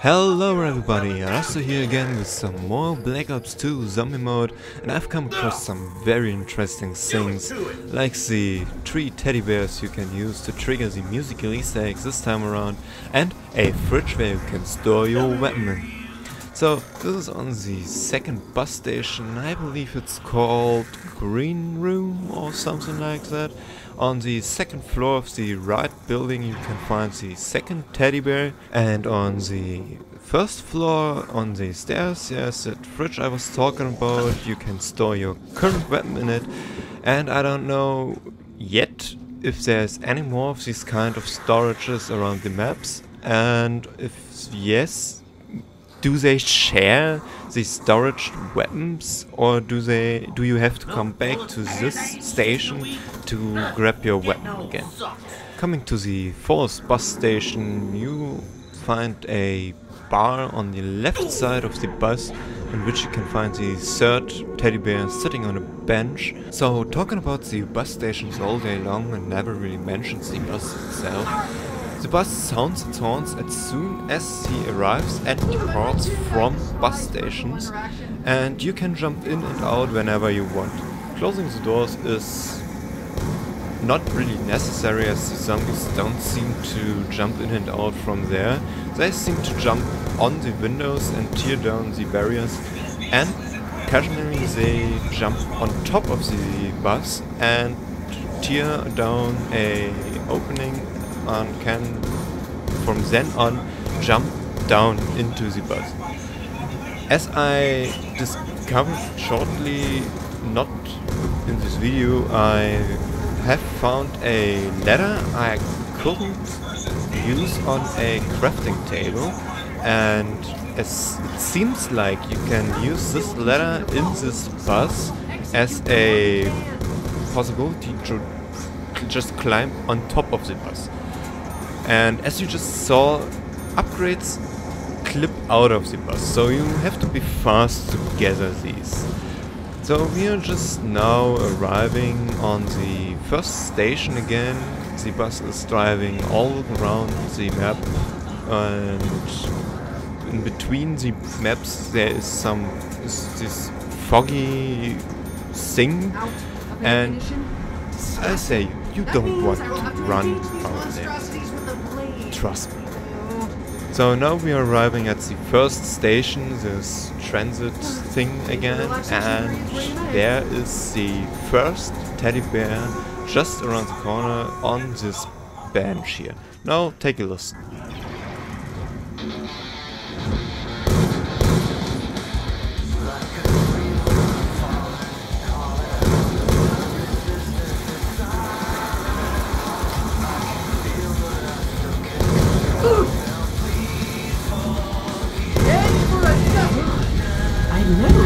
Hello everybody, Alastor here again with some more Black Ops 2 Zombie Mode and I've come across some very interesting things like the three teddy bears you can use to trigger the musical easter eggs this time around and a fridge where you can store your weapon. So this is on the second bus station, I believe it's called Green Run or something like that. On the second floor of the right building you can find the second teddy bear. And on the first floor on the stairs there's that fridge I was talking about, you can store your current weapon in it. And I don't know yet if there's any more of these kind of storages around the maps. And if yes do they share the storage weapons or do they do you have to come back to this station to grab your weapon again? Coming to the fourth bus station you find a bar on the left side of the bus in which you can find the third teddy bear sitting on a bench. So talking about the bus stations all day long and never really mentions the bus itself. The bus sounds its horns as soon as he arrives and departs from bus stations and you can jump in and out whenever you want. Closing the doors is not really necessary as the zombies don't seem to jump in and out from there. They seem to jump on the windows and tear down the barriers and occasionally they jump on top of the bus and tear down a opening and can from then on jump down into the bus. As I discovered shortly, not in this video, I have found a ladder I couldn't use on a crafting table and it seems like you can use this ladder in this bus as a possibility to just climb on top of the bus. And as you just saw, upgrades clip out of the bus, so you have to be fast to gather these. So we are just now arriving on the first station again. The bus is driving all around the map and in between the maps there is some is this foggy thing and I say you don't want to run out there trust me. So now we are arriving at the first station, this transit thing again, and there is the first teddy bear just around the corner on this bench here. Now take a listen. Mm-hmm.